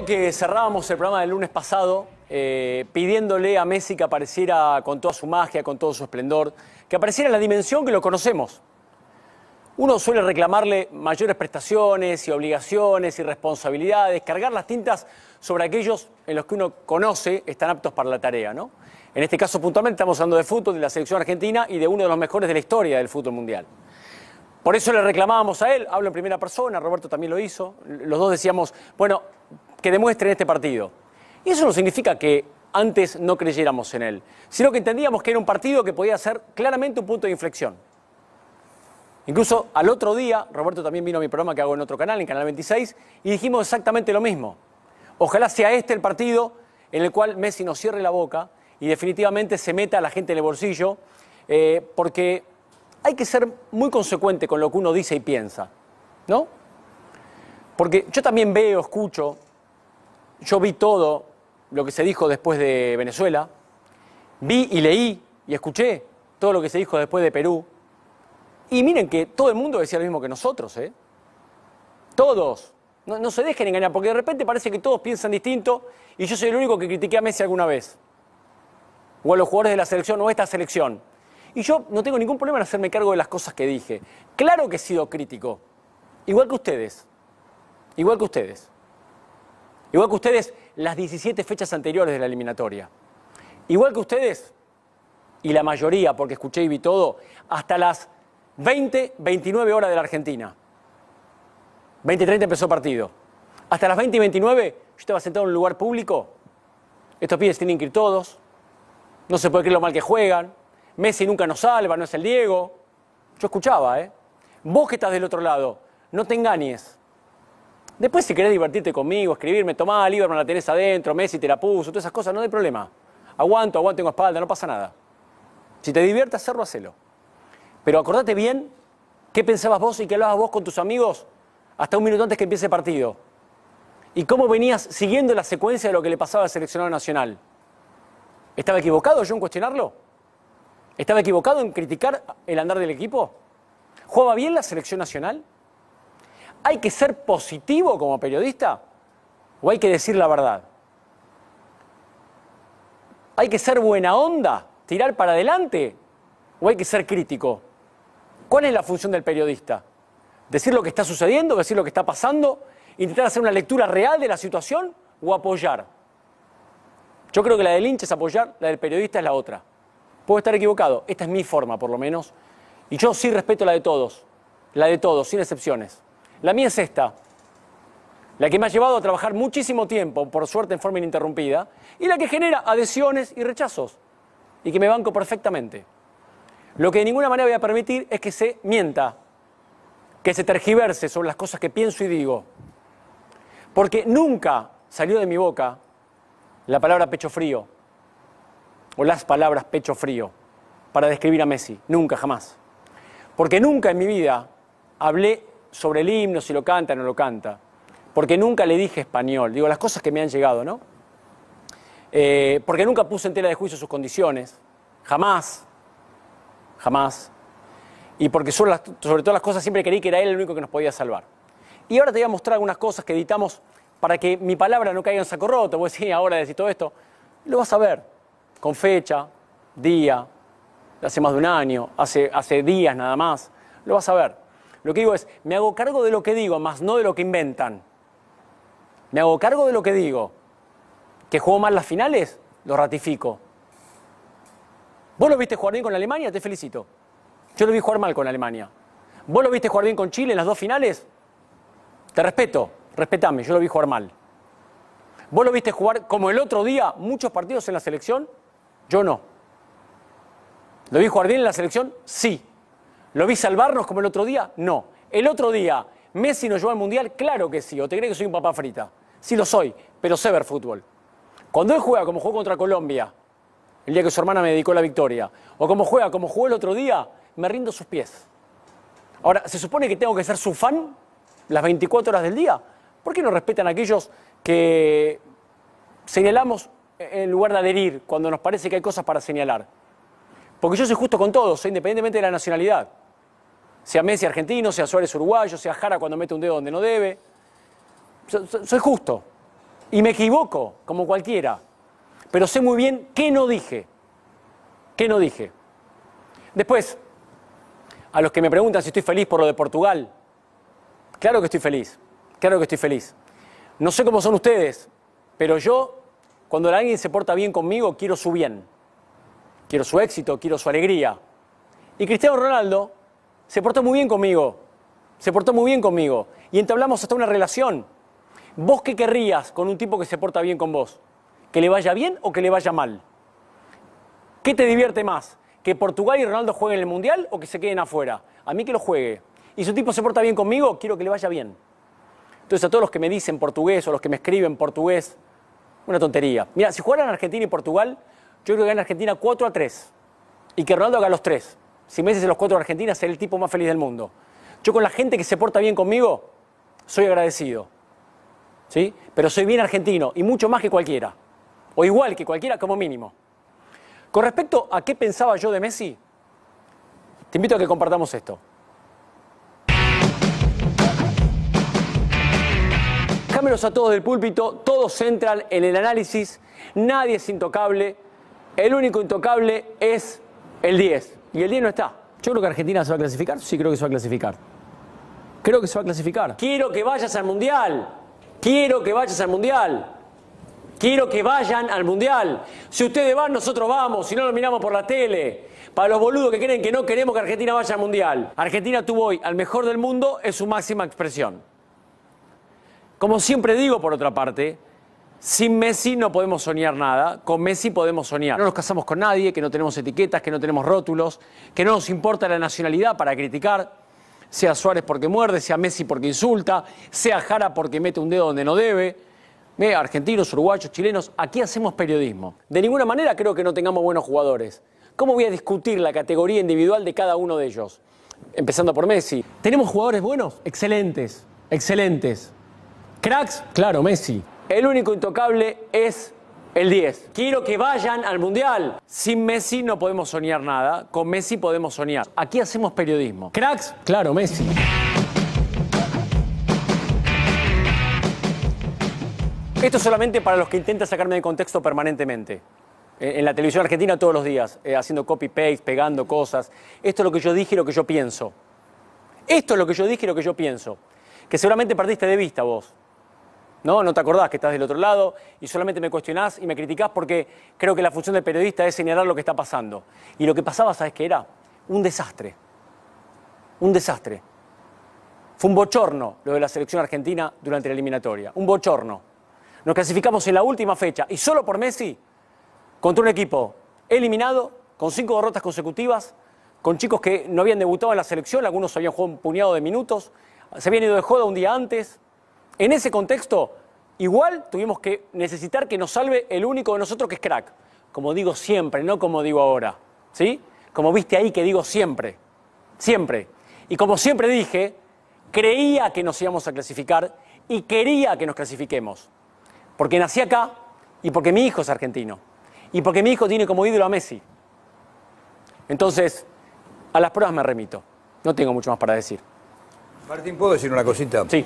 Que cerrábamos el programa del lunes pasado eh, pidiéndole a Messi que apareciera con toda su magia, con todo su esplendor, que apareciera en la dimensión que lo conocemos. Uno suele reclamarle mayores prestaciones y obligaciones y responsabilidades, cargar las tintas sobre aquellos en los que uno conoce están aptos para la tarea, ¿no? En este caso puntualmente estamos hablando de fútbol, de la selección argentina y de uno de los mejores de la historia del fútbol mundial. Por eso le reclamábamos a él, hablo en primera persona, Roberto también lo hizo, los dos decíamos, bueno, que demuestre en este partido. Y eso no significa que antes no creyéramos en él, sino que entendíamos que era un partido que podía ser claramente un punto de inflexión. Incluso al otro día, Roberto también vino a mi programa que hago en otro canal, en Canal 26, y dijimos exactamente lo mismo. Ojalá sea este el partido en el cual Messi nos cierre la boca y definitivamente se meta a la gente en el bolsillo, eh, porque hay que ser muy consecuente con lo que uno dice y piensa, ¿no? Porque yo también veo, escucho, yo vi todo lo que se dijo después de Venezuela, vi y leí y escuché todo lo que se dijo después de Perú, y miren que todo el mundo decía lo mismo que nosotros, ¿eh? Todos. No, se dejen engañar, porque de repente parece que todos piensan distinto y yo soy el único que critiqué a Messi alguna vez. O a los jugadores de la selección o esta selección. Y yo no tengo ningún problema en hacerme cargo de las cosas que dije. Claro que he sido crítico. Igual que ustedes. Igual que ustedes. Igual que ustedes las 17 fechas anteriores de la eliminatoria. Igual que ustedes, y la mayoría, porque escuché y vi todo, hasta las 20, 29 horas de la Argentina. 20 y 30 empezó partido. Hasta las 20 y 29 yo estaba sentado en un lugar público. Estos pibes tienen que ir todos. No se puede creer lo mal que juegan. Messi nunca nos salva, no es el Diego. Yo escuchaba, ¿eh? Vos que estás del otro lado, no te engañes. Después, si querés divertirte conmigo, escribirme, tomá, Lieberman la tenés adentro, Messi te la puso, todas esas cosas, no hay problema. Aguanto, aguanto, tengo espalda, no pasa nada. Si te diviertes, hacerlo, hacelo. Pero acordate bien qué pensabas vos y qué hablabas vos con tus amigos hasta un minuto antes que empiece el partido. Y cómo venías siguiendo la secuencia de lo que le pasaba al seleccionado nacional. ¿Estaba equivocado yo en cuestionarlo? ¿Estaba equivocado en criticar el andar del equipo? ¿Jugaba bien la selección nacional? ¿Hay que ser positivo como periodista o hay que decir la verdad? ¿Hay que ser buena onda, tirar para adelante o hay que ser crítico? ¿Cuál es la función del periodista? ¿Decir lo que está sucediendo, decir lo que está pasando, intentar hacer una lectura real de la situación o apoyar? Yo creo que la del hincha es apoyar, la del periodista es la otra. Puedo estar equivocado, esta es mi forma por lo menos, y yo sí respeto la de todos, la de todos, sin excepciones. La mía es esta, la que me ha llevado a trabajar muchísimo tiempo, por suerte en forma ininterrumpida, y la que genera adhesiones y rechazos, y que me banco perfectamente. Lo que de ninguna manera voy a permitir es que se mienta, que se tergiverse sobre las cosas que pienso y digo. Porque nunca salió de mi boca la palabra pecho frío, o las palabras pecho frío, para describir a Messi. Nunca, jamás. Porque nunca en mi vida hablé sobre el himno, si lo canta o no lo canta. Porque nunca le dije español. Digo, las cosas que me han llegado, ¿no? Eh, porque nunca puse en tela de juicio sus condiciones. Jamás jamás. Y porque sobre, sobre todas las cosas siempre creí que era él el único que nos podía salvar. Y ahora te voy a mostrar algunas cosas que editamos para que mi palabra no caiga en saco roto. Voy a decir ahora decir todo esto. Lo vas a ver, con fecha, día, hace más de un año, hace, hace días nada más. Lo vas a ver. Lo que digo es, me hago cargo de lo que digo, más no de lo que inventan. Me hago cargo de lo que digo. Que juego mal las finales, lo ratifico. Vos lo viste jugar bien con Alemania, te felicito. Yo lo vi jugar mal con Alemania. Vos lo viste jugar bien con Chile en las dos finales, te respeto, respetame, yo lo vi jugar mal. Vos lo viste jugar como el otro día muchos partidos en la selección, yo no. ¿Lo vi jugar bien en la selección? Sí. ¿Lo vi salvarnos como el otro día? No. El otro día, ¿Messi nos llevó al Mundial? Claro que sí. ¿O te crees que soy un papá frita? Sí lo soy, pero sé ver fútbol. Cuando él juega como jugó contra Colombia, el día que su hermana me dedicó la victoria, o como juega, como jugó el otro día, me rindo sus pies. Ahora, ¿se supone que tengo que ser su fan las 24 horas del día? ¿Por qué no respetan a aquellos que señalamos en lugar de adherir cuando nos parece que hay cosas para señalar? Porque yo soy justo con todos, independientemente de la nacionalidad. Sea Messi argentino, sea Suárez uruguayo, sea Jara cuando mete un dedo donde no debe. Soy justo. Y me equivoco, como cualquiera. Pero sé muy bien qué no dije. ¿Qué no dije? Después, a los que me preguntan si estoy feliz por lo de Portugal, claro que estoy feliz, claro que estoy feliz. No sé cómo son ustedes, pero yo, cuando alguien se porta bien conmigo, quiero su bien. Quiero su éxito, quiero su alegría. Y Cristiano Ronaldo se portó muy bien conmigo, se portó muy bien conmigo. Y entablamos hasta una relación. ¿Vos qué querrías con un tipo que se porta bien con vos? ¿Que le vaya bien o que le vaya mal? ¿Qué te divierte más? ¿Que Portugal y Ronaldo jueguen el Mundial o que se queden afuera? A mí que lo juegue. Y si un tipo se porta bien conmigo, quiero que le vaya bien. Entonces a todos los que me dicen portugués o los que me escriben portugués, una tontería. Mira, si jugaran Argentina y Portugal, yo creo que gana Argentina 4 a 3. Y que Ronaldo haga los 3. Si me dices los 4 de Argentina, seré el tipo más feliz del mundo. Yo con la gente que se porta bien conmigo, soy agradecido. ¿Sí? Pero soy bien argentino y mucho más que cualquiera. O igual que cualquiera como mínimo. Con respecto a qué pensaba yo de Messi, te invito a que compartamos esto. Cámeros a todos del púlpito, todos entran en el análisis, nadie es intocable, el único intocable es el 10, y el 10 no está. Yo creo que Argentina se va a clasificar, sí creo que se va a clasificar. Creo que se va a clasificar. Quiero que vayas al Mundial, quiero que vayas al Mundial. Quiero que vayan al Mundial. Si ustedes van, nosotros vamos. Si no, lo miramos por la tele. Para los boludos que creen que no queremos que Argentina vaya al Mundial. Argentina tuvo hoy al mejor del mundo es su máxima expresión. Como siempre digo, por otra parte, sin Messi no podemos soñar nada, con Messi podemos soñar. No nos casamos con nadie, que no tenemos etiquetas, que no tenemos rótulos, que no nos importa la nacionalidad para criticar, sea Suárez porque muerde, sea Messi porque insulta, sea Jara porque mete un dedo donde no debe argentinos, uruguayos, chilenos, aquí hacemos periodismo. De ninguna manera creo que no tengamos buenos jugadores. ¿Cómo voy a discutir la categoría individual de cada uno de ellos? Empezando por Messi. ¿Tenemos jugadores buenos? Excelentes, excelentes. ¿Cracks? Claro, Messi. El único intocable es el 10. Quiero que vayan al Mundial. Sin Messi no podemos soñar nada. Con Messi podemos soñar. Aquí hacemos periodismo. ¿Cracks? Claro, Messi. Esto es solamente para los que intentan sacarme de contexto permanentemente. En la televisión argentina todos los días, eh, haciendo copy-paste, pegando cosas. Esto es lo que yo dije y lo que yo pienso. Esto es lo que yo dije y lo que yo pienso. Que seguramente perdiste de vista vos. ¿No? No te acordás que estás del otro lado y solamente me cuestionás y me criticás porque creo que la función del periodista es señalar lo que está pasando. Y lo que pasaba, ¿sabes qué era? Un desastre. Un desastre. Fue un bochorno lo de la selección argentina durante la eliminatoria. Un bochorno. Nos clasificamos en la última fecha y solo por Messi contra un equipo eliminado, con cinco derrotas consecutivas, con chicos que no habían debutado en la selección, algunos habían jugado un puñado de minutos, se habían ido de joda un día antes. En ese contexto, igual tuvimos que necesitar que nos salve el único de nosotros que es crack. Como digo siempre, no como digo ahora. ¿Sí? Como viste ahí que digo siempre. Siempre. Y como siempre dije, creía que nos íbamos a clasificar y quería que nos clasifiquemos. Porque nací acá y porque mi hijo es argentino. Y porque mi hijo tiene como ídolo a Messi. Entonces, a las pruebas me remito. No tengo mucho más para decir. Martín, ¿puedo decir una cosita? Sí.